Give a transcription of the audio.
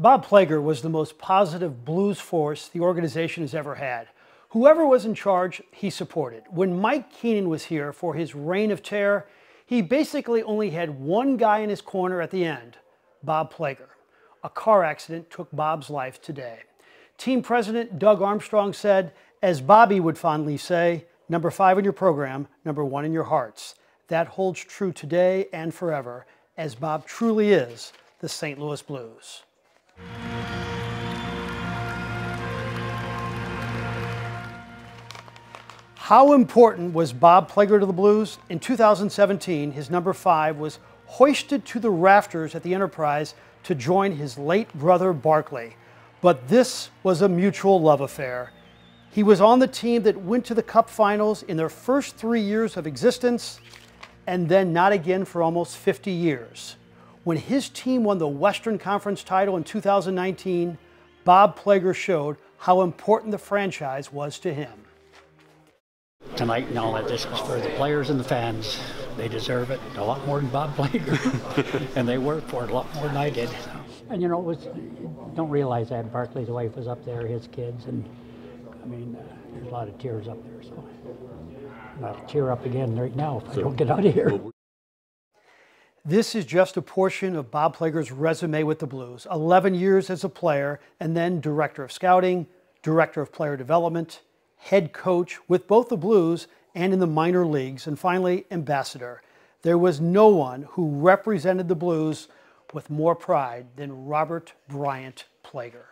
Bob Plager was the most positive blues force the organization has ever had. Whoever was in charge, he supported. When Mike Keenan was here for his reign of terror, he basically only had one guy in his corner at the end, Bob Plager. A car accident took Bob's life today. Team president Doug Armstrong said, as Bobby would fondly say, number five in your program, number one in your hearts. That holds true today and forever, as Bob truly is the St. Louis Blues. How important was Bob Plager to the Blues? In 2017, his number five was hoisted to the rafters at the Enterprise to join his late brother Barclay. But this was a mutual love affair. He was on the team that went to the Cup finals in their first three years of existence, and then not again for almost 50 years. When his team won the Western Conference title in 2019, Bob Plager showed how important the franchise was to him. Tonight, and all that this is for the players and the fans. They deserve it a lot more than Bob Plager, and they worked for it a lot more than I did. And you know, it was don't realize that Barclay's wife was up there, his kids, and I mean, uh, there's a lot of tears up there. So I'm about to tear up again right now if I don't get out of here. This is just a portion of Bob Plager's resume with the Blues 11 years as a player, and then director of scouting, director of player development, head coach with both the Blues and in the minor leagues, and finally, ambassador. There was no one who represented the Blues with more pride than Robert Bryant Plager.